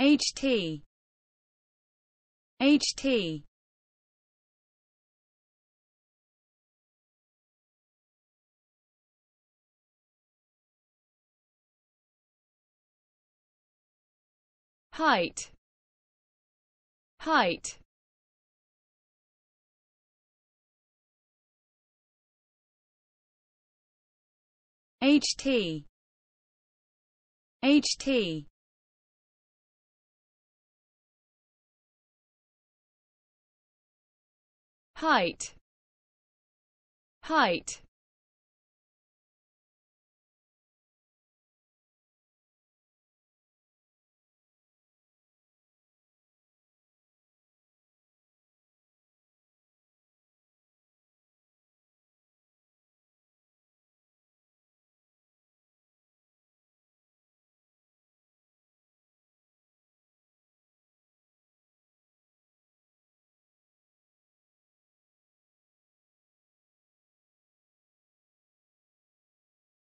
HT HT height. Height. HT HT height height